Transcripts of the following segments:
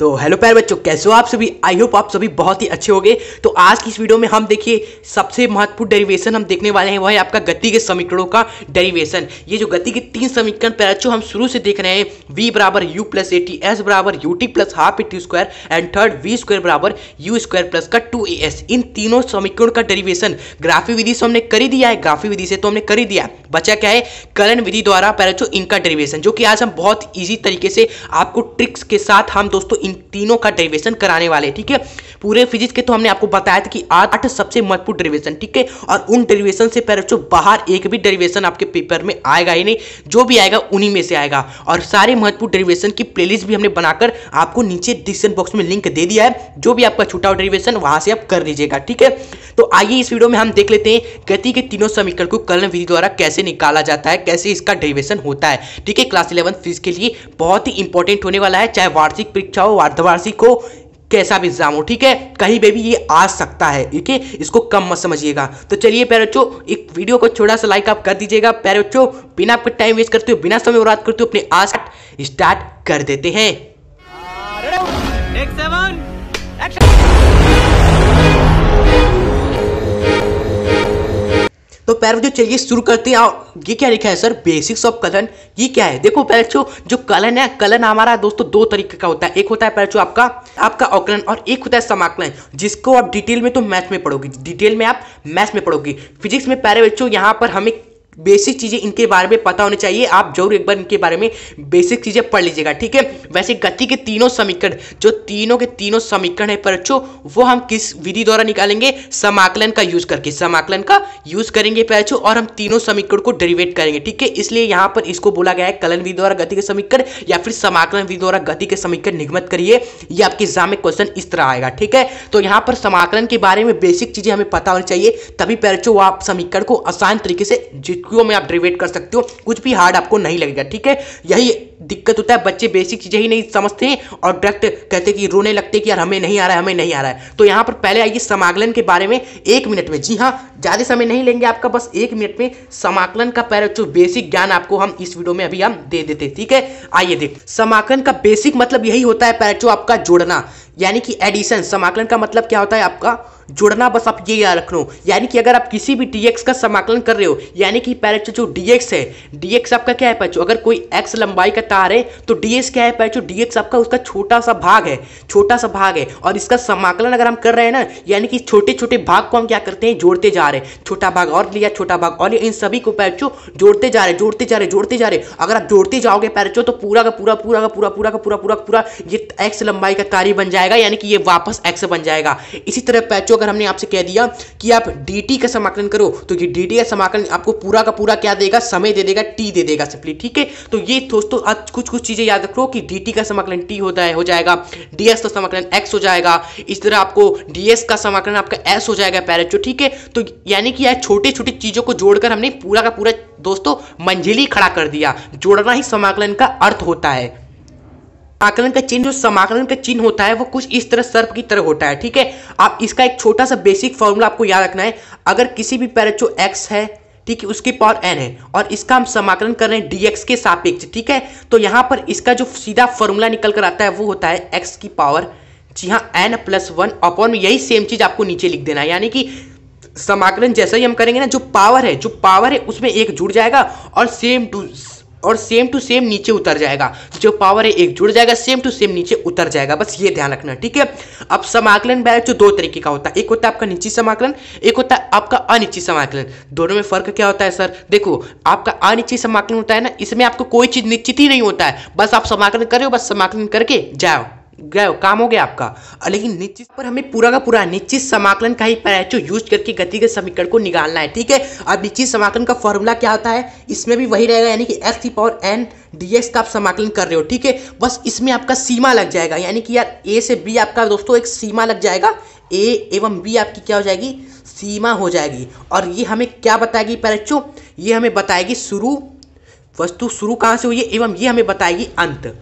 तो हेलो प्यारे बच्चों, कैसे हो आप सभी? आई होप आप सभी बहुत ही अच्छे होंगे। तो आज की इस वीडियो में हम देखिए, सबसे महत्वपूर्ण डेरिवेशन हम देखने वाले हैं, वह है आपका गति के समीकरणों का डेरिवेशन ये जो गति के तीन समीकरण प्यारे बच्चों हम शुरू से देख रहे हैं, v बराबर u plus a t s बराबर u t plus half a t square and third v square बराबर यू स्क्वायर प्लस का टू ए एस इन तीनों समीकरण का डेरिवेशन ग्राफी विधि से हमने कर ही दिया है ग्राफी विधि से तो हमने कर ही। दिया बचा क्या है? करण विधि द्वारा प्यारे बच्चों इनका डेरिवेशन जो कि आज हम बहुत ईजी तरीके से आपको ट्रिक्स के साथ हम दोस्तों इन तीनों का डेरिवेशन कराने वाले ठीक है? पूरे फिजिक्स के तो हमने आपको बताया था कि आठ सबसे महत्वपूर्ण डेरिवेशन ठीक है? और उन डेरिवेशन से पहले जो बाहर एक भी डेरिवेशन आपके पेपर में आएगा ही नहीं, जो भी आएगा उन्हीं में से आएगा। और सारे महत्वपूर्ण डेरिवेशन की प्लेलिस्ट भी हमने बनाकर आपको नीचे डिस्क्रिप्शन बॉक्स में लिंक दे दिया है। जो भी आपका छूटा डेरिवेशन वहाँ से आप कर लीजिएगा, ठीक है? तो आइए इस वीडियो में हम देख लेते हैं गति के तीनों समीकरण को कलन विधि द्वारा कैसे निकाला जाता है, कैसे इसका डेरिवेशन होता है। ठीक है क्लास इलेवन फिजिक्स के लिए बहुत ही इंपॉर्टेंट होने वाला है, चाहे वार्षिक परीक्षा हो अर्धवार्षिक हो कैसा भी एग्ज़ाम हो, ठीक है? कहीं पे भी ये आ सकता है, ठीक है? इसको कम मत समझिएगा। तो चलिए प्यारे बच्चों, एक वीडियो को छोटा सा लाइक आप कर दीजिएगा। प्यारे बच्चों, बिना आपका टाइम वेस्ट करते हो बिना समय बर्बाद करते हो अपने आज स्टार्ट कर देते हैं। तो पैर जो चलिए शुरू करते हैं और ये क्या लिखा है सर? बेसिक्स ऑफ़ कलन ये क्या है? देखो पैरचो जो कलन है कलन हमारा दोस्तों दो तरीके का होता है। एक होता है पैरचो आपका आपका अवकलन, और एक होता है समाकलन, जिसको आप डिटेल में तो मैथ में पढ़ोगे। डिटेल में आप मैथ्स में पढ़ोगे। फिजिक्स में पैरे बच्चों यहाँ पर हमें बेसिक चीज़ें इनके बारे में पता होनी चाहिए। आप ज़रूर एक बार इनके बारे में बेसिक चीज़ें पढ़ लीजिएगा, ठीक है? वैसे गति के तीनों समीकरण, जो तीनों के तीनों समीकरण है पर अच्छो वो हम किस विधि द्वारा निकालेंगे? समाकलन का यूज़ करके। समाकलन का यूज़ करेंगे पैचो और हम तीनों समीकरण को डेरिवेट करेंगे, ठीक है? इसलिए यहाँ पर इसको बोला गया है, कलन विधि द्वारा गति के समीकरण या फिर समाकलन विधि द्वारा गति के समीकरण निगमत करिए। आपके एग्ज़ाम में क्वेश्चन इस तरह आएगा, ठीक है? तो यहाँ पर समाकलन के बारे में बेसिक चीज़ें हमें पता होनी चाहिए, तभी पैचो आप समीकरण को आसान तरीके से जिसको में आप डेरिवेट कर सकते हो? कुछ भी हार्ड आपको नहीं लगेगा, ठीक है? यही दिक्कत होता है, बच्चे बेसिक चीज़ें ही नहीं समझते हैं और डायरेक्ट कहते कि रोने लगते कि यार हमें नहीं आ रहा है, हमें नहीं आ रहा है। तो यहाँ पर पहले आइए समाकलन के बारे में एक मिनट में। जी हाँ ज़्यादा समय नहीं लेंगे आपका, बस एक मिनट में समाकलन का पहले जो बेसिक ज्ञान आपको हम इस वीडियो में अभी हम दे देते ठीक है? आइए देख, समाकलन का बेसिक मतलब यही होता है जो आपका जोड़ना, यानी कि एडिशन समाकलन का मतलब क्या होता है आपका? जुड़ना बस आप ये याद रखो यानी कि अगर आप किसी भी dx का समाकलन कर रहे हो, यानी कि पहले जो dx है dx आपका क्या है पैचो? अगर कोई x लंबाई का तार है तो ds क्या है पैचो? Dx आपका उसका छोटा सा भाग है, छोटा सा भाग है। और इसका समाकलन अगर हम कर रहे हैं ना, यानी कि छोटे छोटे भाग को हम क्या करते हैं? जोड़ते जा रहे हैं। छोटा भाग और लिया, छोटा भाग और इन सभी को पैचो जोड़ते जा रहे जोड़ते जा रहे जोड़ते जा रहे अगर आप जोड़ते जाओगे पैचो तो पूरा का पूरा पूरा का पूरा पूरा का पूरा पूरा पूरा ये एक्स लंबाई का तारी बन जाएगा, यानी कि ये वापस एक्स बन जाएगा। इसी तरह पैचो अगर हमने आपसे कह दिया कि आप dt का समाकलन करो तो ये dt का समाकलन आपको पूरा का पूरा क्या देगा? समय दे देगा, t दे देगा सिंपली ठीक है? तो ये दोस्तों, आज कुछ कुछ चीज़ें याद रखो कि dt का समाकलन t होता है, हो जाएगा। Ds का समाकलन x हो जाएगा। इस तरह आपको ds का समाकलन आपका s हो जाएगा पैरेचो ठीक है? तो यानी कि यह छोटे छोटे चीज़ों को जोड़कर हमने पूरा का पूरा, दोस्तों, मंजिली खड़ा कर दिया। जोड़ना ही समाकलन का अर्थ होता है। आकलन का चिन्ह, जो समाकलन का चिन्ह होता है, वो कुछ इस तरह सर्प की तरह होता है, ठीक है? आप इसका एक छोटा सा बेसिक फॉर्मूला आपको याद रखना है। अगर किसी भी पैरेचो एक्स है, ठीक है, उसकी पावर एन है, और इसका हम समाकलन कर रहे हैं डीएक्स के सापेक्ष, ठीक है? तो यहाँ पर इसका जो सीधा फॉर्मूला निकल कर आता है, वो होता है एक्स की पावर जी हाँ एन प्लस वन अपॉन यही सेम चीज़ आपको नीचे लिख देना है। यानी कि समाकलन जैसा ही हम करेंगे ना, जो पावर है, जो पावर है, उसमें एक जुड़ जाएगा, और सेम टू और सेम टू सेम नीचे उतर जाएगा। जो पावर है एक जुड़ जाएगा सेम टू सेम नीचे उतर जाएगा। बस ये ध्यान रखना, ठीक है? अब समाकलन बैच जो दो तरीके का होता है। एक होता है आपका निचित समाकलन, एक होता है आपका अनिश्चित समाकलन। दोनों में फ़र्क क्या होता है, सर? देखो, आपका अनिश्चित समाकलन होता है ना, इसमें आपको कोई चीज़ निश्चित ही नहीं होता है। बस आप समाकलन करो बस समाकलन करके जाओ। गए काम हो गया आपका। लेकिन निश्चित पर हमें पूरा का पूरा निश्चित समाकलन का ही पैचो यूज़ करके गति के समीकरण को निकालना है, ठीक है? अब निश्चित समाकलन का फॉर्मूला क्या होता है? इसमें भी वही रहेगा, यानी कि एक्स की पावर एन डीएक्स का आप समाकलन कर रहे हो, ठीक है? बस इसमें आपका सीमा लग जाएगा, यानी कि यार ए से बी आपका दोस्तों एक सीमा लग जाएगा ए एवं बी आपकी क्या हो जाएगी? सीमा हो जाएगी। और ये हमें क्या बताएगी पैचो ये हमें बताएगी शुरू, वस्तु शुरू कहाँ से हुई है? एवं ये हमें बताएगी अंत।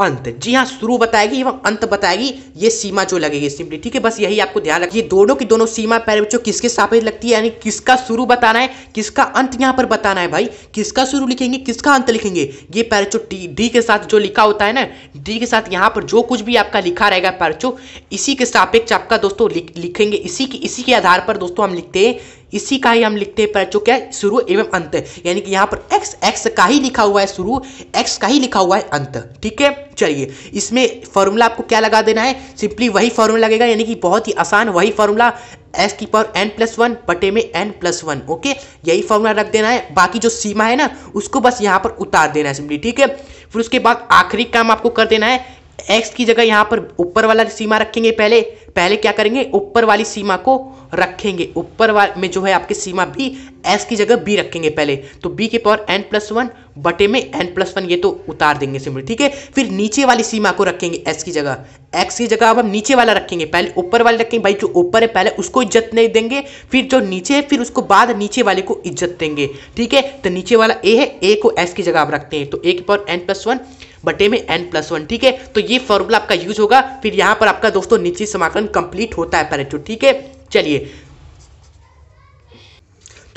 अंत। जी हाँ शुरू बताएगी, एवं अंत बताएगी, ये सीमा जो लगेगी सिंपली ठीक है, बस यही आपको ध्यान रखिए दोनों की दोनों सीमा पैर बच्चों किसके सापेक्ष लगती है? यानी किसका शुरू बताना है, किसका अंत यहाँ पर बताना है भाई? किसका शुरू लिखेंगे, किसका अंत लिखेंगे? ये पैरचो टी डी के साथ जो लिखा होता है ना, डी के साथ यहाँ पर जो कुछ भी आपका लिखा रहेगा पैरचो इसी के सापेक्ष आपका दोस्तों लिखेंगे, इसी के इसी के आधार पर दोस्तों हम लिखते हैं इसी का ही हम लिखते हैं पैरचो क्या है, शुरू एवं अंत। यानी कि यहाँ पर एक्स एक्स का ही लिखा हुआ है शुरू एक्स का ही लिखा हुआ है अंत। ठीक है? चलिए, इसमें फॉर्मूला आपको क्या लगा देना है? सिंपली वही फॉर्मूला लगेगा, यानी कि बहुत ही आसान वही फॉर्मूला एस की पावर एन प्लस वन बटे में एन प्लस वन ओके यही फॉर्मूला रख देना है। बाकी जो सीमा है ना, उसको बस यहाँ पर उतार देना है सिंपली ठीक है? फिर उसके बाद आखिरी काम आपको कर देना है एक्स की जगह यहाँ पर ऊपर वाला सीमा रखेंगे पहले। पहले क्या करेंगे? ऊपर वाली सीमा को रखेंगे। ऊपर में जो है आपकी सीमा भी एस की जगह बी रखेंगे पहले। तो बी के पावर एन प्लस वन बटे में एन प्लस वन ये तो उतार देंगे सिंपल ठीक है? फिर नीचे वाली सीमा को रखेंगे एस की जगह। एक्स की जगह अब हम नीचे वाला रखेंगे। पहले ऊपर वाले रखेंगे। भाई, जो ऊपर है, पहले उसको इज़्ज़त नहीं देंगे। फिर जो नीचे है, फिर उसको बाद नीचे वाले को इज़्ज़त देंगे, ठीक है? तो नीचे वाला ए है ए को एस की जगह आप रखते हैं। तो ए के पावर एन प्लस वन बटे में एन प्लस वन ठीक है? तो ये फॉर्मूला आपका यूज़ होगा, फिर यहाँ पर आपका दोस्तों निश्चित समाकलन कंप्लीट होता है पैरेटो ठीक है? चलिए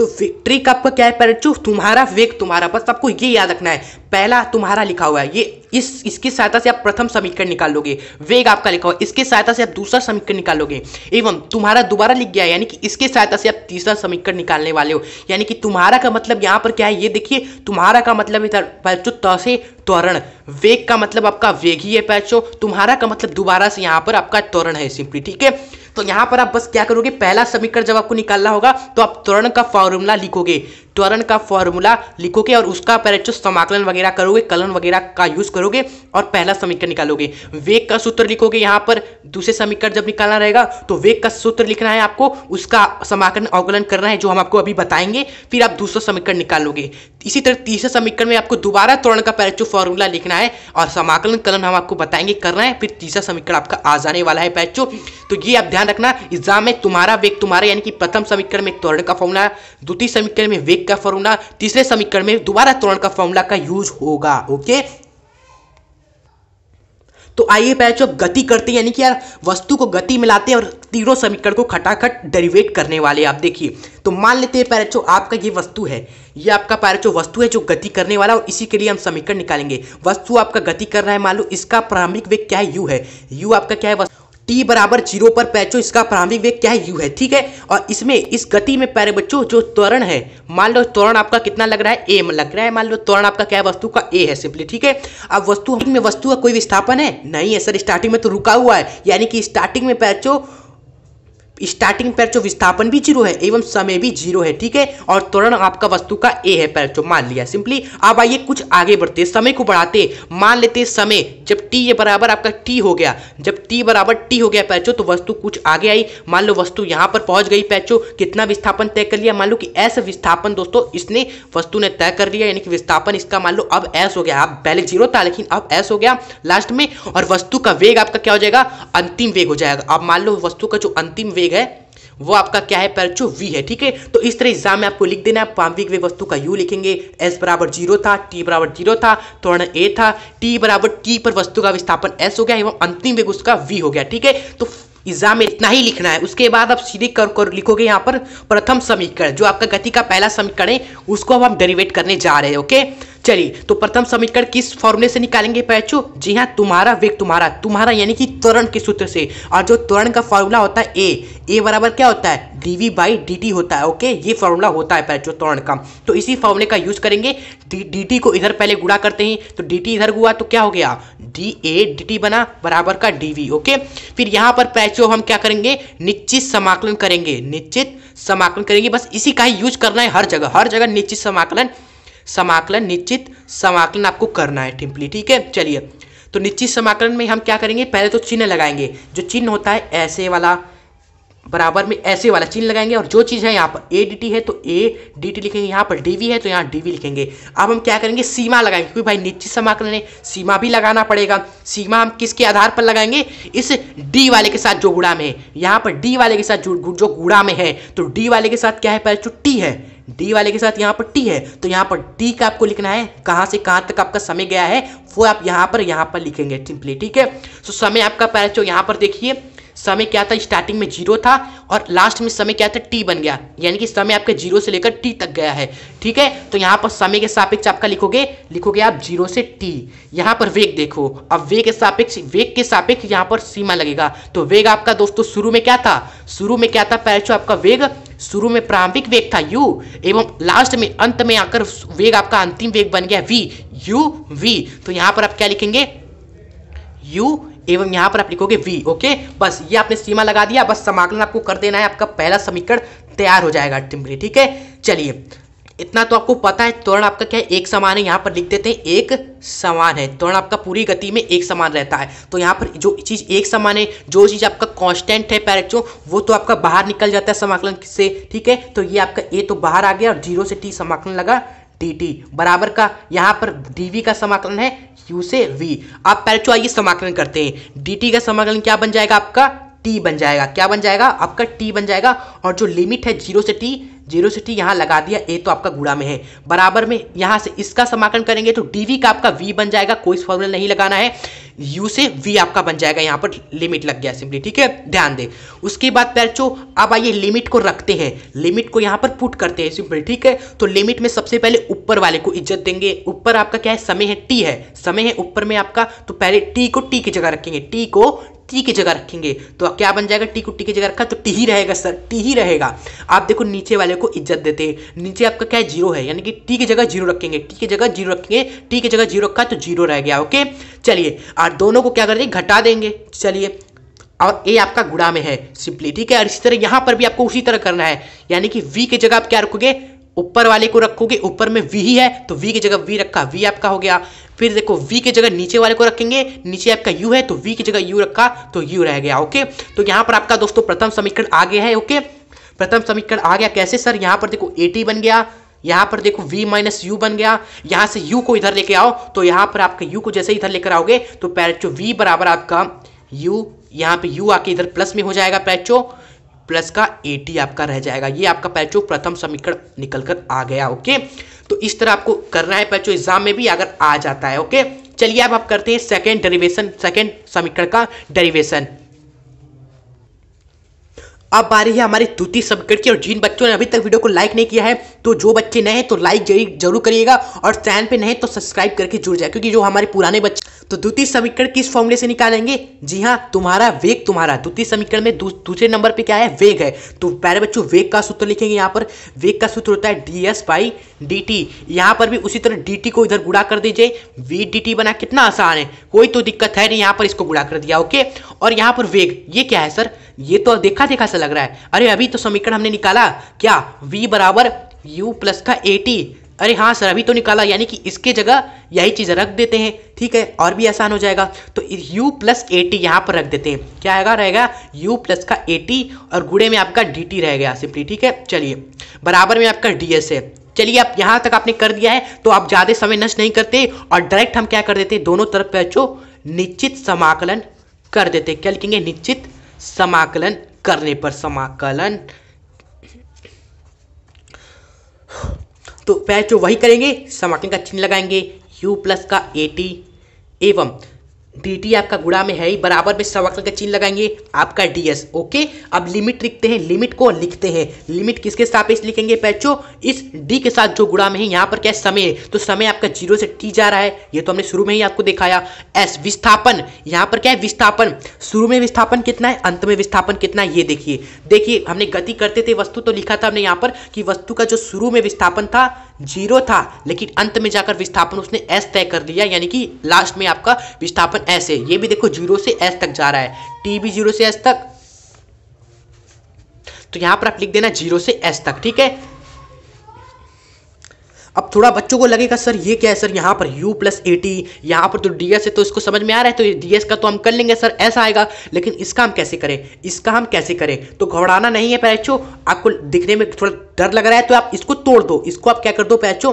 तो ट्रिक आपका क्या है? पैरेटो तुम्हारा वेग तुम्हारा बस आपको ये याद रखना है। पहला तुम्हारा लिखा हुआ है। ये, इस, इसकी सहायता से आप प्रथम समीकरण निकाल लोगे वेग आपका लिखा हुआ इसकी सहायता से आप दूसरा समीकरण निकाल लोगे एवं तुम्हारा दोबारा लिख गया यानी कि इसके सहायता से आप तीसरा समीकरण निकालने वाले हो। यानी कि तुम्हारा का मतलब यहाँ पर क्या है? ये देखिए, तुम्हारा का मतलब से त्वरण। वेग का मतलब आपका वेग ही है पैचो तुम्हारा का मतलब दोबारा से यहाँ पर आपका त्वरण है सिंपली ठीक है? तो यहाँ पर आप बस क्या करोगे? पहला समीकरण जब आपको निकालना होगा तो आप त्वरण का फॉर्मूला लिखोगे। त्वरण का फॉर्मूला लिखोगे और उसका पहले समाकलन वगैरह करोगे, कलन वगैरह का यूज़ करोगे और पहला समीकरण निकालोगे। वेग का सूत्र लिखोगे यहाँ पर, दूसरे समीकरण जब निकालना रहेगा तो वेग का सूत्र लिखना है आपको, उसका समाकलन अवकलन करना है जो हम आपको अभी बताएँगे, फिर आप दूसरा समीकरण निकालोगे। इसी तरह तीसरे समीकरण में आपको दोबारा त्वरण का पहले फॉर्मूला लिखना है और समाकलन कलन हम आपको बताएँगे, करना है, फिर तीसरा समीकरण आपका आ जाने वाला है पैचो। तो ये आप ध्यान रखना, एग्ज़ाम में तुम्हारा वेग, तुम्हारा यानी कि प्रथम समीकरण में त्वरण का फॉर्मूला द्वितीय समीकरण में वेग का फॉर्मूला तीसरे समीकरण में दोबारा त्वरण का फॉर्मूला का यूज़ होगा ओके तो आइए पैचो गति करते हैं, यानी कि यार वस्तु को गति मिलाते हैं और तीनों समीकरण को खटाखट डेरिवेट करने वाले आप देखिए तो मान लेते हैं पैरचो आपका ये वस्तु है, ये आपका पैरचो वस्तु है जो गति करने वाला और इसी के लिए हम समीकरण निकालेंगे। वस्तु आपका गति कर रहा है, मान लो इसका प्रारंभिक वेग क्या है? यू है। यू आपका क्या है? टी बराबर ज़ीरो पर पैचो, इसका प्रारंभिक वेग क्या है? यू है, ठीक है? और इसमें, इस गति में प्यारे बच्चों, जो त्वरण है, मान लो त्वरण आपका कितना लग रहा है? ए में लग रहा है, मान लो त्वरण आपका क्या वस्तु का ए है सिंपली ठीक है? अब वस्तु में वस्तु का कोई विस्थापन है? नहीं है सर स्टार्टिंग में तो रुका हुआ है, यानी कि स्टार्टिंग में पैचो स्टार्टिंग पैरचो विस्थापन भी ज़ीरो है, एवं समय भी ज़ीरो है, ठीक है? और त्वरण आपका वस्तु का ए है पैरचो मान लिया। सिंपली अब आइए कुछ आगे बढ़ते, समय को बढ़ाते। मान लेते समय, जब टी ये बराबर आपका टी हो गया, जब टी बराबर टी हो गया पैचो तो वस्तु कुछ आगे आई। मान लो वस्तु यहाँ पर पहुँच गई पैचो कितना विस्थापन तय कर लिया? मान लो कि एस विस्थापन, दोस्तों, इसने वस्तु ने तय कर लिया, यानी कि विस्थापन इसका मान लो अब एस हो गया। अब पहले ज़ीरो था, लेकिन अब एस हो गया लास्ट में, और वस्तु का वेग आपका क्या हो जाएगा? अंतिम वेग हो जाएगा। अब मान लो वस्तु का जो अंतिम वेग वेग है? वो आपका क्या है? पैरचो वी है ठीक है? तो इस तरह एग्ज़ाम में आपको लिख देना है पांविक वेग वस्तु का यू लिखेंगे एस बराबर ज़ीरो था टी बराबर ज़ीरो था त्वरण ए था टी बराबर टी पर वस्तु का विस्थापन एस हो गया एवं अंतिम वेग उसका वी हो गया ठीक है? तो एग्ज़ाम में इतना ही लिखना है। उसके बाद आप सीधे कर, कर लिखोगे यहाँ पर प्रथम समीकरण जो आपका गति का पहला समीकरण है उसको अब हम डेरिवेट करने जा रहे हैं ओके चलिए तो प्रथम समीकरण किस फॉर्मूले से निकालेंगे पैचो? जी हाँ तुम्हारा वेग, तुम्हारा तुम्हारा यानी कि त्वरण के सूत्र से। और जो त्वरण का फॉर्मूला होता है ए ए बराबर क्या होता है? डीवी बाई डी टी होता है ओके ये फॉर्मूला होता है पैचो, त्वरण का। तो इसी फॉर्मूले का यूज़ करेंगे। डी को इधर पहले गुड़ा करते हैं तो डी टी इधर हुआ तो क्या हो गया? डी ए डी टी बना, बराबर का डी वी ओके फिर यहाँ पर पैचो, हम क्या करेंगे? निश्चित समाकलन करेंगे, निश्चित समाकलन करेंगे। बस इसी का ही यूज़ करना है हर जगह हर जगह निश्चित समाकलन समाकलन निश्चित समाकलन आपको करना है टिम्पली ठीक है? चलिए तो निश्चित समाकलन में हम क्या करेंगे? पहले तो चिन्ह लगाएँगे। जो चिन्ह होता है, ऐसे वाला, बराबर में ऐसे वाला चिन्ह लगाएँगे और जो चीज़ है यहाँ पर ए डी टी है तो ए डी टी लिखेंगे, यहाँ पर डी वी है तो यहाँ डी वी लिखेंगे। अब हम क्या करेंगे? सीमा लगाएँगे, क्योंकि भाई निश्चित समाकलन है, सीमा भी लगाना पड़ेगा। सीमा हम किसके आधार पर लगाएँगे? इस डी वाले के साथ जो गुड़ा में है। यहाँ पर डी वाले के साथ जो जो गुड़ा में है तो डी वाले के साथ क्या है? पहले तो टी है। डी वाले के साथ यहाँ पर टी है तो यहाँ पर टी का आपको लिखना है, कहाँ से कहाँ तक आपका समय गया है, वो आप यहाँ पर यहाँ पर लिखेंगे सिंपली ठीक है? तो समय आपका पैचो यहाँ पर देखिए, समय क्या था स्टार्टिंग में ज़ीरो था, और लास्ट में समय क्या था टी बन गया, यानी कि समय आपके ज़ीरो से लेकर टी तक गया है, ठीक है? तो यहाँ पर समय के सापेक्ष आपका लिखोगे लिखोगे आप ज़ीरो से टी यहाँ पर वेग देखो, अब वेग के सापेक्ष, वेग के सापेक्ष यहाँ पर सीमा लगेगा तो वेग आपका दोस्तों शुरू में क्या था, शुरू में क्या था पैचो आपका वेग शुरू में प्रारंभिक वेग था यू एवं लास्ट में, अंत में आकर वेग आपका अंतिम वेग बन गया वी यू वी तो यहाँ पर आप क्या लिखेंगे? यू एवं यहाँ पर आप लिखोगे वी ओके बस, ये आपने सीमा लगा दिया, बस समाकलन आपको कर देना है, आपका पहला समीकरण तैयार हो जाएगा टिम्बरी ठीक है? चलिए इतना तो आपको पता है, त्वरण आपका क्या है? एक समान है, यहाँ पर लिख देते हैं, एक समान है। त्वरण आपका पूरी गति में एक समान रहता है। तो यहाँ पर जो चीज़ एक समान है, जो चीज़ आपका कांस्टेंट है पैरेक्चो वो तो आपका बाहर निकल जाता है समाकलन से, ठीक है? तो ये आपका ए तो बाहर आ गया और ज़ीरो से टी समाकलन लगा डी टी बराबर का यहाँ पर डीवी का समाकलन है यू से वी आप पैरेक्चो आइए समाकलन करते हैं। डी टी का समाकलन क्या बन जाएगा आपका? टी बन जाएगा। क्या बन जाएगा? आपका टी बन जाएगा और जो लिमिट है, ज़ीरो से टी ज़ीरो से टी यहाँ लगा दिया, ए तो आपका गुड़ा में है। बराबर में यहाँ से इसका समाकलन करेंगे तो डीवी का आपका वी बन जाएगा, कोई फॉर्मूला नहीं लगाना है। यू से वी आपका बन जाएगा, यहाँ पर लिमिट लग गया सिंपली ठीक है? ध्यान दे। उसके बाद पैरचो अब आइए लिमिट को रखते हैं। लिमिट को यहाँ पर पुट करते हैं सिंपली ठीक है? तो लिमिट में सबसे पहले ऊपर वाले को इज़्ज़त देंगे। ऊपर आपका क्या है? समय है टी है। समय है ऊपर में आपका तो पहले टी को टी की जगह रखेंगे। टी को टी की जगह रखेंगे। तो क्या बन जाएगा? टी को टी की जगह रखा तो टी ही रहेगा, सर टी ही रहेगा। आप देखो नीचे वाले को इज़्ज़त देते हैं। नीचे आपका क्या है? ज़ीरो है। यानी कि टी की जगह ज़ीरो रखेंगे। टी की जगह ज़ीरो रखेंगे। टी की जगह ज़ीरो रखा तो ज़ीरो रह गया। ओके? चलिए, और दोनों को क्या कर देंगे? घटा देंगे। चलिए, और ए आपका गुड़ा में है। सिंपली, ठीक है? और इसी तरह यहाँ पर भी आपको उसी तरह करना है। यानी कि वी की जगह आप क्या रखोगे? ऊपर वाले को रखोगे। ऊपर में वी ही है तो वी की जगह वी रखा। वी आपका हो गया। फिर देखो वी की जगह नीचे वाले को रखेंगे। नीचे आपका यू है तो वी की जगह यू रखा तो यू रह गया। ओके? तो यहाँ पर आपका दोस्तों, प्रथम समीकरण आ गया है। ओके? प्रथम समीकरण आ गया कैसे, सर? यहाँ पर देखो ए बन गया, यहाँ पर देखो v माइनस यू बन गया, यहाँ से u को इधर लेके आओ तो यहाँ पर आपका u को जैसे इधर लेकर आओगे तो पैरचो v बराबर आपका u, यहाँ पे u आके इधर प्लस में हो जाएगा पैचो प्लस का एटी आपका रह जाएगा। ये आपका पैचो प्रथम समीकरण निकल कर आ गया ओके तो इस तरह आपको करना है पैचो एग्ज़ाम में भी, अगर आ जाता है ओके चलिए अब आप करते हैं सेकेंड डेरिवेशन सेकेंड समीकरण का डेरिवेशन अब आ रही है हमारे द्वितीय सब्जेक्ट की, और जिन बच्चों ने अभी तक वीडियो को लाइक नहीं किया है तो जो बच्चे नए हैं तो लाइक ज़रूर करिएगा, और चैनल पे नए तो सब्सक्राइब करके जुड़ जाए क्योंकि जो हमारे पुराने बच्चे तो द्वितीय समीकरण किस फॉर्मूले से निकालेंगे? जी हाँ तुम्हारा वेग तुम्हारा द्वितीय समीकरण में दूसरे नंबर पे क्या है? वेग है। तो पहले बच्चों, वेग का सूत्र लिखेंगे यहाँ पर। वेग का सूत्र होता है d s by d t यहाँ पर भी उसी तरह डी टी को इधर गुड़ा कर दीजिए। वी डी टी बना कितना आसान है। कोई तो दिक्कत है नहीं, यहाँ पर इसको गुड़ा कर दिया, ओके? और यहाँ पर वेग, ये क्या है सर? ये तो देखा देखा सा लग रहा है। अरे अभी तो समीकरण हमने निकाला। क्या? V बराबर यू प्लस का ए टी अरे हाँ सर, अभी तो निकाला, यानी कि इसके जगह यही चीज़ रख देते हैं, ठीक है? और भी आसान हो जाएगा। तो u प्लस ए टी यहाँ पर रख देते हैं। क्या आएगा? रहेगा u प्लस का ए टी और गुड़े में आपका टी रह गया सिंपली ठीक है? चलिए, बराबर में आपका डी एस है। चलिए आप यहाँ तक आपने कर दिया है तो आप ज़्यादा समय नष्ट नहीं करते और डायरेक्ट हम क्या कर देते हैं? दोनों तरफ़ पैचो निश्चित समाकलन कर देते क्या लिखेंगे? निश्चित समाकलन करने पर समाकलन तो जो वही करेंगे समाकलन का चिन्ह लगाएँगे u प्लस का ए टी एवं डी आपका गुड़ा में है ही, बराबर में समाकलन का चिन्ह लगाएँगे आपका डीएस, ओके? अब लिमिट लिखते हैं, लिमिट को लिखते हैं। लिमिट किसके सापेक्ष लिखेंगे पैचो? इस डी के साथ जो गुड़ा में है, यहाँ पर क्या है? समय तो समय आपका ज़ीरो से टी जा रहा है, ये तो हमने शुरू में ही आपको दिखाया। एस, विस्थापन, यहाँ पर क्या है? विस्थापन। शुरू में विस्थापन कितना है? अंत में विस्थापन कितना है? ये देखिए। देखिए, हमने गति करते थे, वस्तु तो लिखा था हमने यहाँ पर कि वस्तु का जो शुरू में विस्थापन था ज़ीरो था, लेकिन अंत में जाकर विस्थापन उसने एस तय कर लिया, यानी कि लास्ट में आपका विस्थापन एस है। ये भी देखो, ज़ीरो से एस तक जा रहा है। टी भी ज़ीरो से एस तक। तो यहाँ पर आप लिख देना ज़ीरो से एस तक, ठीक है? अब थोड़ा बच्चों को लगेगा, सर, ये क्या है? सर, यहाँ पर u प्लस ए टी यहाँ पर तो डी एस है तो इसको समझ में आ रहा है तो डी एस का तो हम कर लेंगे, सर, ऐसा आएगा। लेकिन इसका हम कैसे करें? इसका हम कैसे करें? तो घबराना नहीं है पैचो आपको दिखने में थोड़ा डर लग रहा है तो आप इसको तोड़ दो। इसको आप क्या कर दो पैचो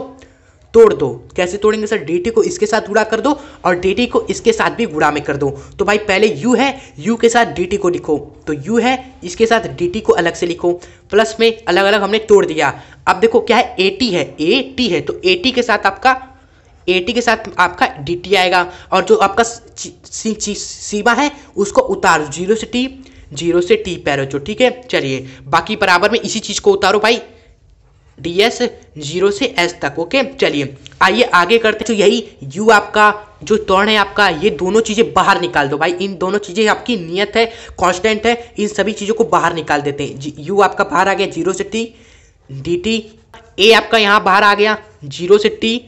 तोड़ दो। कैसे तोड़ेंगे सर? dt को इसके साथ गुड़ा कर दो और dt को इसके साथ भी गुड़ा में कर दो। तो भाई पहले यू है यू के साथ dt को लिखो। तो यू है इसके साथ dt को अलग से लिखो। प्लस में अलग अलग हमने तोड़ दिया। अब देखो क्या है? एटी है। एटी है। तो एटी के साथ आपका एटी के साथ आपका dt आएगा। और जो आपका सी, सी, सीमा है उसको उतारो। ज़ीरो से टी ज़ीरो से टी पैरोचो ठीक है? चलिए बाकी बराबर में इसी चीज़ को उतारो भाई। डी एस ज़ीरो से एस तक ओके चलिए, आइए आगे करते तो यही यू आपका, जो त्वरण है आपका, ये दोनों चीज़ें बाहर निकाल दो। भाई, इन दोनों चीज़ें आपकी नियत है कांस्टेंट है, इन सभी चीज़ों को बाहर निकाल देते हैं। यू आपका बाहर आ गया ज़ीरो से टी डी टी ए आपका यहाँ बाहर आ गया ज़ीरो से t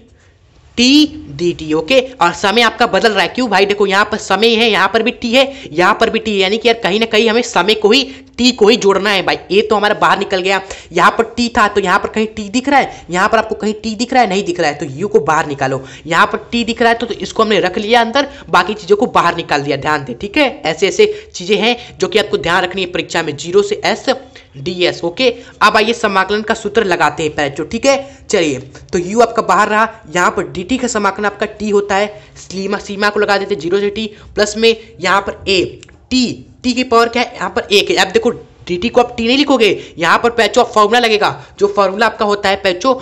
t d t okay? और समय आपका बदल रहा है। क्यों भाई? देखो यहाँ पर समय है यहाँ पर भी टी है यहाँ पर भी टी यानी कि यार कहीं ना कहीं हमें समय को ही टी को ही जोड़ना है भाई। ए तो हमारा बाहर निकल गया। यहाँ पर टी था तो यहाँ पर कहीं टी दिख रहा है। यहाँ पर आपको कहीं टी दिख रहा है नहीं दिख रहा है। तो यू को बाहर निकालो। यहाँ पर टी दिख रहा है तो, तो इसको हमने रख लिया अंदर। बाकी चीज़ों को बाहर निकाल दिया ध्यान दे ठीक है? ऐसे ऐसे चीज़ें हैं जो कि आपको ध्यान रखनी है परीक्षा में। ज़ीरो से एस डी एस ओके अब आइए समाकलन का सूत्र लगाते हैं पहले जो ठीक है? चलिए तो यू आपका बाहर रहा, यहाँ पर डी टी का समाकलन आपका टी होता है, सीमा सीमा को लगा देते ज़ीरो से टी प्लस में यहाँ पर ए टी टी की पावर क्या है? यहाँ पर एक है अब देखो डी टी को आप टी नहीं लिखोगे, यहाँ पर पैचो फॉर्मूला लगेगा, जो फॉर्मूला आपका होता है पैचो,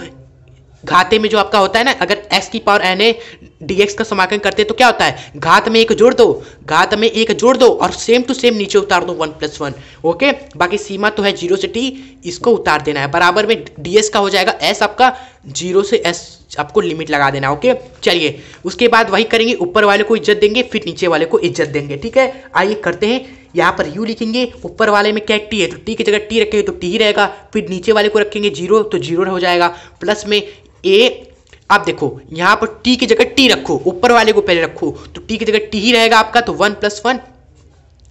घाते में जो आपका होता है ना, अगर x की पावर एन ए dx का समाकलन करते हैं तो क्या होता है? घात में एक जोड़ दो, घात में एक जोड़ दो और सेम टू सेम नीचे उतार दो वन प्लस वन ओके बाकी सीमा तो है ज़ीरो से टी इसको उतार देना है। बराबर में ds का हो जाएगा s आपका, ज़ीरो से s आपको लिमिट लगा देना ओके चलिए, उसके बाद वही करेंगे, ऊपर वाले को इज़्ज़त देंगे, फिर नीचे वाले को इज़्ज़त देंगे, ठीक है? आइए करते हैं, यहाँ पर यू लिखेंगे, ऊपर वाले में क्या टी है तो टी की जगह टी रखेंगे तो टी ही रहेगा, फिर नीचे वाले को रखेंगे ज़ीरो तो ज़ीरो हो जाएगा प्लस में ए आप देखो, यहाँ पर टी की जगह टी रखो, ऊपर वाले को पहले रखो तो टी की जगह टी ही रहेगा आपका तो वन प्लस वन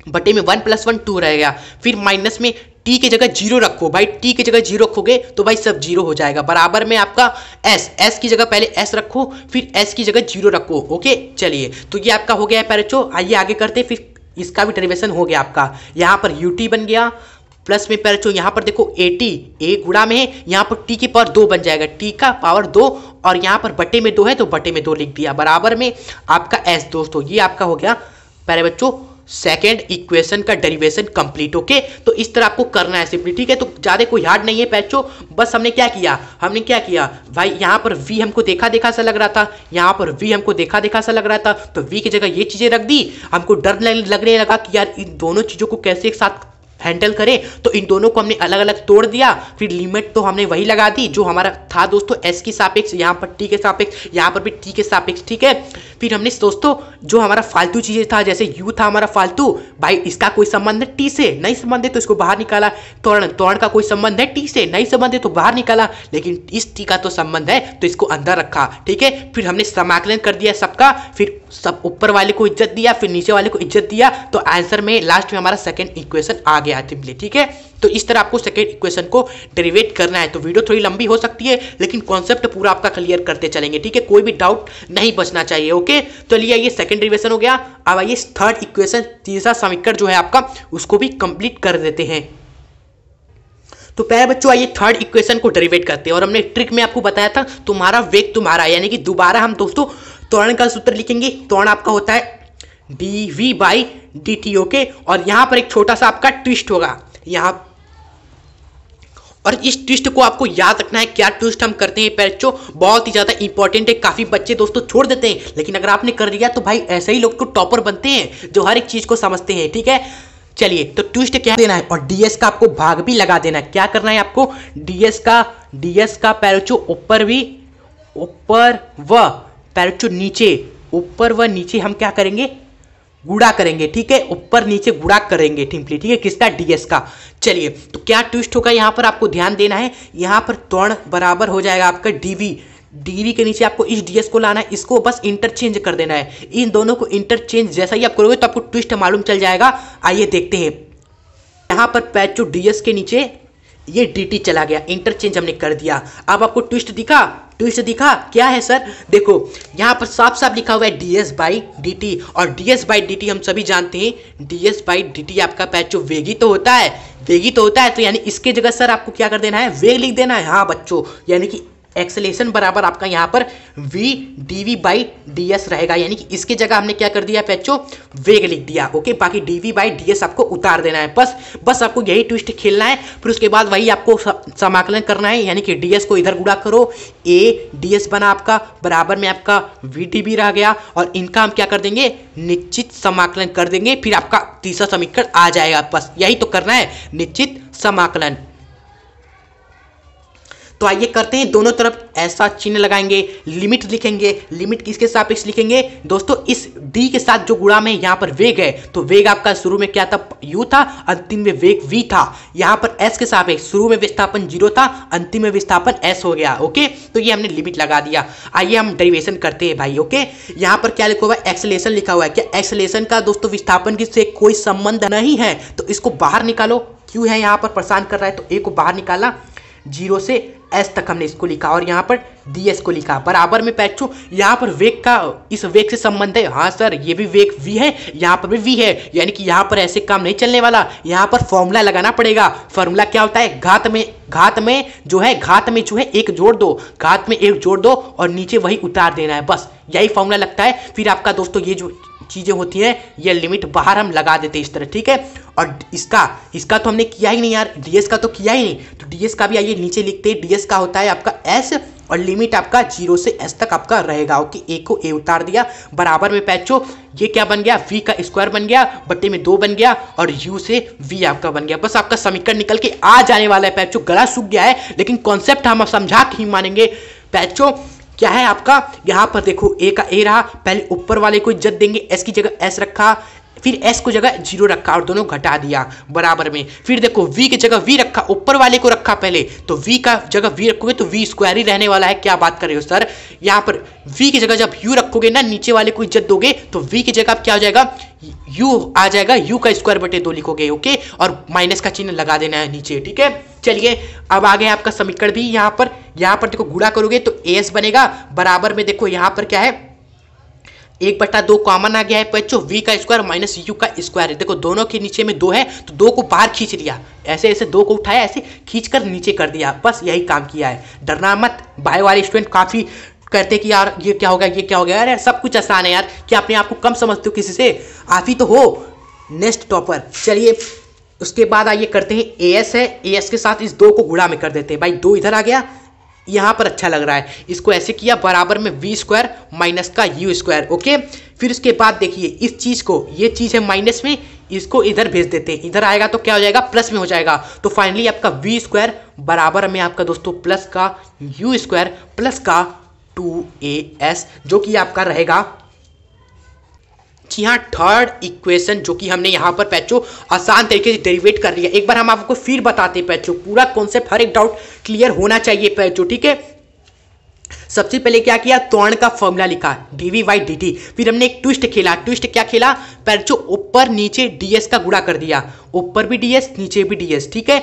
बटे में वन प्लस वन टू रहेगा। फिर माइनस में टी की जगह ज़ीरो रखो, भाई टी की जगह ज़ीरो रखोगे तो भाई सब ज़ीरो हो जाएगा। बराबर में आपका एस एस की जगह पहले एस रखो, फिर एस की जगह ज़ीरो रखो ओके चलिए तो ये आपका हो गया है पैरचो आइए आगे करते फिर इसका भी डेरिवेशन हो गया आपका। यहाँ पर यू बन गया प्लस में पैरचो यहाँ पर देखो ए टी ए गुड़ा में है, यहाँ पर टी के पावर दो बन जाएगा। टी का पावर दो और यहाँ पर बटे में दो है तो बटे में दो लिख दिया बराबर में आपका एस दोस्तों, ये आपका हो गया। पहले बच्चों सेकेंड इक्वेशन का डेरिवेशन कंप्लीट ओके तो इस तरह आपको करना है सिंपली ठीक है? तो ज़्यादा कोई हार्ड नहीं है पैचो बस हमने क्या किया? हमने क्या किया? भाई, यहाँ पर वी हमको देखा देखा सा लग रहा था। यहाँ पर वी हमको देखा देखा सा लग रहा था। तो वी की जगह ये चीज़ें रख दी। हमको डर लगने लगा कि यार इन दोनों चीज़ों को कैसे एक साथ हैंडल करें तो इन दोनों को हमने अलग अलग तोड़ दिया। फिर लिमिट तो हमने वही लगा दी, जो हमारा था दोस्तों एस की सापेक्ष, यहाँ पर टी के सापेक्ष, यहाँ पर भी टी के सापेक्ष, ठीक है? फिर हमने दोस्तों, जो हमारा फालतू चीज़ें था, जैसे यू था हमारा फालतू, भाई इसका कोई संबंध है टी से? नहीं संबंध है तो इसको बाहर निकाला। तोरण तोरण का कोई संबंध है टी से? नहीं संबंध है तो बाहर निकाला। लेकिन इस टी का तो संबंध है तो इसको अंदर रखा, ठीक है? फिर हमने समाकलन कर दिया सबका, फिर सब ऊपर वाले को इज़्ज़त दिया, फिर नीचे वाले को इज़्ज़त दिया तो आंसर में लास्ट में हमारा सेकेंड इक्वेशन आ गया। सिंपली ठीक है तो इस तरह आपको सेकेंड इक्वेशन को डेरिवेट करना है। तो वीडियो थोड़ी लंबी हो सकती है, लेकिन कॉन्सेप्ट पूरा आपका क्लियर करते चलेंगे, ठीक है? कोई भी डाउट नहीं बचना चाहिए ओके तो लिए ये सेकेंड डेरिवेशन हो गया। अब आइए थर्ड इक्वेशन तीसरा समीकरण जो है आपका, उसको भी कंप्लीट कर देते हैं। तो पहले बच्चों, आइए थर्ड इक्वेशन को डेरिवेट करते हैं। और हमने ट्रिक में आपको बताया था, तुम्हारा वेग तुम्हारा यानी कि दोबारा हम दोस्तों त्वरण का सूत्र लिखेंगे। त्वरण आपका होता है d v by d t okay और यहाँ पर एक छोटा सा आपका ट्विस्ट होगा। यहाँ और इस ट्विस्ट को आपको याद रखना है क्या ट्विस्ट हम करते हैं, पैचो? बहुत ही ज़्यादा इंपॉर्टेंट है। काफ़ी बच्चे दोस्तों छोड़ देते हैं। लेकिन अगर आपने कर दिया तो भाई ऐसे ही लोग तो टॉपर बनते हैं, जो हर एक चीज़ को समझते हैं, ठीक है? चलिए तो ट्विस्ट क्या देना है? और डीएस का आपको भाग भी लगा देना है। क्या करना है आपको? डीएस का डीएस का पैरोचो ऊपर भी ऊपर व पैरोचो नीचे। ऊपर व नीचे हम क्या करेंगे? गुड़ा करेंगे, ठीक है? ऊपर नीचे गुड़ा करेंगे सिंपली ठीक है? किसका? डीएस का। चलिए तो क्या ट्विस्ट होगा? यहाँ पर आपको ध्यान देना है। यहाँ पर त्वण बराबर हो जाएगा आपका डीवी डीवी के नीचे आपको इस डीएस को लाना है। इसको बस इंटरचेंज कर देना है। इन दोनों को इंटरचेंज जैसा ही आप करोगे तो आपको ट्विस्ट मालूम चल जाएगा। आइए देखते हैं। यहाँ पर पैचो डीएस के नीचे ये डीटी चला गया। इंटरचेंज हमने कर दिया। अब आपको ट्विस्ट दिखा। ट्विस्ट दिखा, क्या है सर? देखो, यहाँ पर साफ़ साफ़ लिखा हुआ है d s by d t और d s by d t हम सभी जानते हैं d s by d t आपका पैचो वेगी तो होता है, वेगी तो होता है तो यानी इसके जगह सर आपको क्या कर देना है? वेग लिख देना है। हाँ बच्चों, यानी कि एक्सलेशन बराबर आपका यहाँ पर v dv बाई डी रहेगा। यानी कि इसके जगह हमने क्या कर दिया पैचो वेग लिख दिया। ओके बाकी dv बाई डी आपको उतार देना है। बस बस आपको यही ट्विस्ट खेलना है। फिर उसके बाद वही आपको समाकलन करना है। यानी कि ds को इधर गुड़ा करो। A ds बना आपका। बराबर में आपका v dv रह गया। और इनका हम क्या कर देंगे? निश्चित समाकलन कर देंगे। फिर आपका तीसरा समीकरण आ जाएगा। बस, यही तो करना है। निश्चित समाकलन। तो आइए करते हैं, दोनों तरफ़ ऐसा चिन्ह लगाएँगे लिमिट लिखेंगे लिमिट किसके सापेक्ष लिखेंगे? दोस्तों, इस डी के साथ जो गुणा में यहाँ पर वेग है तो वेग आपका शुरू में क्या था? यू था, अंतिम में वेग वी था। यहाँ पर एस के सापेक्ष, शुरू में विस्थापन ज़ीरो था, अंतिम में विस्थापन एस हो गया, ओके? तो ये हमने लिमिट लगा दिया। आइए हम डेरिवेशन करते हैं भाई, ओके? यहाँ पर क्या लिखा हुआ है? एक्सलेशन लिखा हुआ है। क्या एक्सलेशन का दोस्तों विस्थापन से कोई संबंध नहीं है? तो इसको बाहर निकालो। क्यों है यहाँ पर परेशान कर रहा है तो ए को बाहर निकाला ज़ीरो से एस तक हमने इसको लिखा और यहाँ पर डी एस को लिखा। बराबर में पैचो यहाँ पर वेग का, इस वेग से संबंध है। हाँ सर, ये भी वेग वी है, यहाँ पर भी वी है। यानी कि यहाँ पर ऐसे काम नहीं चलने वाला। यहाँ पर फॉर्मूला लगाना पड़ेगा। फॉर्मूला क्या होता है? घात में घात में जो है, घात में जो है, एक जोड़ दो। घात में एक जोड़ दो और नीचे वही उतार देना है। बस, यही फॉर्मूला लगता है। फिर आपका दोस्तों, ये जो चीज़ें होती हैं, ये लिमिट बाहर हम लगा देते हैं इस तरह, ठीक है? और इसका इसका तो हमने किया ही नहीं यार डीएस का तो किया ही नहीं। तो डीएस का भी आइए नीचे लिखते हैं डीएस का होता है आपका एस और लिमिट आपका ज़ीरो से एस तक आपका रहेगा। ओके ए को ए उतार दिया, बराबर में पैचो ये क्या बन गया? वी का स्क्वायर बन गया, बट्टे में दो बन गया और यू से वी आपका बन गया। बस आपका समीकरण निकल के आ जाने वाला है पैचो गला सूख गया है, लेकिन कॉन्सेप्ट हम समझा के ही मानेंगे। पैचो क्या है आपका? यहाँ पर देखो ए का ए रहा, पहले ऊपर वाले को इज़्ज़त देंगे एस की जगह एस रखा फिर एस को जगह ज़ीरो रखा और दोनों घटा दिया बराबर में। फिर देखो वी की जगह वी रखा, ऊपर वाले को रखा पहले। तो वी का जगह वी रखोगे तो वी स्क्वायर ही रहने वाला है। क्या बात कर रहे हो सर? यहाँ पर वी की जगह जब यू रखोगे ना, नीचे वाले को इज़्ज़त दोगे तो वी की जगह क्या हो जाएगा? यू आ जाएगा यू का स्क्वायर बटे दो लिखोगे ओके और माइनस का चिन्ह लगा देना है नीचे, ठीक है? चलिए, अब आ गया आपका समीकरण भी यहाँ पर। यहाँ पर देखो गुड़ा करोगे तो एस बनेगा। बराबर में देखो यहाँ पर क्या है? एक बटा दो कॉमन आ गया है बच्चों वी का स्क्वायर माइनस यू का स्क्वायर है। देखो, दोनों के नीचे में दो है तो दो को बाहर खींच लिया। ऐसे ऐसे दो को उठाया, ऐसे खींच कर नीचे कर दिया। बस यही काम किया है। डरना मत। बायो वाले स्टूडेंट काफ़ी कहते कि, यार, ये क्या हो गया, ये क्या हो गया? यार, सब कुछ आसान है यार। कि अपने आप को कम समझते हो किसी से? आप ही तो हो। नेक्स्ट टॉपर चलिए, उसके बाद आइए करते हैं ए एस है। ए एस के साथ इस दो को गुड़ा में कर देते हैं। भाई, दो इधर आ गया। यहाँ पर अच्छा लग रहा है। इसको ऐसे किया बराबर में वी स्क्वायर माइनस का यू स्क्वायर ओके फिर उसके बाद देखिए, इस चीज़ को, ये चीज़ है माइनस में, इसको इधर भेज देते हैं। इधर आएगा तो क्या हो जाएगा? प्लस में हो जाएगा। तो फाइनली आपका वी स्क्वायर बराबर में आपका दोस्तों प्लस का यू स्क्वायर प्लस का टू ए एस जो कि आपका रहेगा जी हाँ थर्ड इक्वेशन जो कि हमने यहाँ पर पैचो आसान तरीके से डेरिवेट कर लिया एक बार हम आपको फिर बताते हैं पैचो पूरा कॉन्सेप्ट हर एक डाउट क्लियर होना चाहिए पैचो ठीक है? सबसे पहले क्या किया? त्वर्ण का फॉर्मूला लिखा डीवी वाई डी टी फिर हमने एक ट्विस्ट खेला। ट्विस्ट क्या खेला? पैचो ऊपर नीचे डीएस का गुड़ा कर दिया। ऊपर भी डीएस नीचे भी डीएस ठीक है?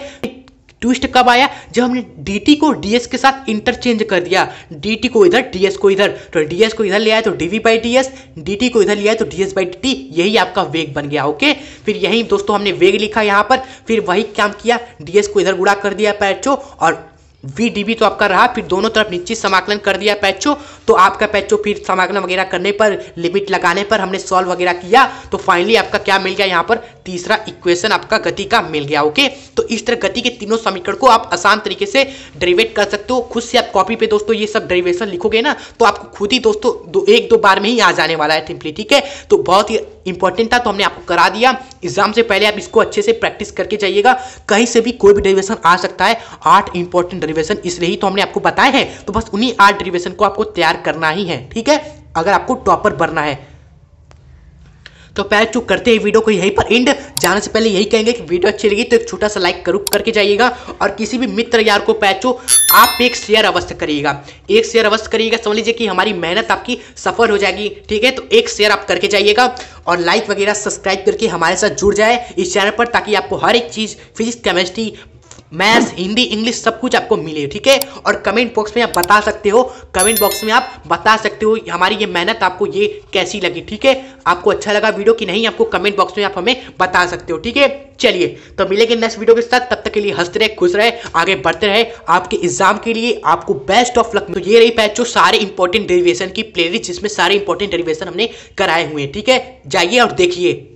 ट्विस्ट कब आया? जब हमने डी को डीएस के साथ इंटरचेंज कर दिया। डीटी को इधर डीएस को इधर। तो डीएस को इधर ले आया तो डीवी बाई डी एस को इधर लिया तो डीएस बाई dt यही आपका वेग बन गया ओके फिर यही दोस्तों हमने वेग लिखा यहाँ पर। फिर वही काम किया डीएस को इधर गुड़ा कर दिया पैचो और वी डी तो आपका रहा, फिर दोनों तरफ़ निश्चित समाकलन कर दिया पैचो तो आपका पैचो फिर समाकलन वगैरह करने पर, लिमिट लगाने पर हमने सॉल्व वगैरह किया तो फाइनली आपका क्या मिल गया यहाँ पर? तीसरा इक्वेशन आपका गति का मिल गया ओके तो इस तरह गति के तीनों समीकरण को आप आसान तरीके से डेरिवेट कर सकते हो। खुद से आप कॉपी पे दोस्तों ये सब डेरिवेशन लिखोगे ना तो आपको खुद ही दोस्तों दो, एक दो बार में ही आ जाने वाला है सिंपली ठीक है? तो बहुत ही इंपॉर्टेंट था तो हमने आपको करा दिया। एग्ज़ाम से पहले आप इसको अच्छे से प्रैक्टिस करके जाइएगा। कहीं से भी कोई भी डेरिवेशन आ सकता है। आठ इंपॉर्टेंट डेरिवेशन इसलिए ही तो हमने आपको बताए हैं। तो बस उन्हीं आठ डेरिवेशन को आपको तैयार करना ही है, ठीक है? अगर आपको टॉपर बनना है तो पहले चुप करते हैं वीडियो को यहीं पर एंड जाने से पहले यही कहेंगे कि वीडियो अच्छी लगी तो एक छोटा सा लाइक करो, करके जाइएगा। और किसी भी मित्र यार को पैचो आप एक शेयर अवश्य करिएगा। एक शेयर अवश्य करिएगा। समझ लीजिए कि हमारी मेहनत आपकी सफल हो जाएगी, ठीक है? तो एक शेयर आप करके जाइएगा और लाइक वगैरह सब्सक्राइब करके हमारे साथ जुड़ जाए इस चैनल पर, ताकि आपको हर एक चीज़ physics chemistry maths, Hindi, English सब कुछ आपको मिले, ठीक है? और कमेंट बॉक्स में आप बता सकते हो। कमेंट बॉक्स में आप बता सकते हो हमारी ये मेहनत आपको ये कैसी लगी, ठीक है? आपको अच्छा लगा वीडियो कि नहीं, आपको कमेंट बॉक्स में आप हमें बता सकते हो, ठीक है? चलिए तो मिलेंगे नेक्स्ट वीडियो के साथ। तब तक के लिए हँसते रहे, खुश रहे, आगे बढ़ते रहे। आपके एग्ज़ाम के लिए आपको बेस्ट ऑफ़ लक तो ये रही पैचो सारे इंपॉर्टेंट डेरिवेशन की प्लेलिस्ट जिसमें सारे इंपॉर्टेंट डेरिवेशन हमने कराए हुए हैं, ठीक है? जाइए और देखिए।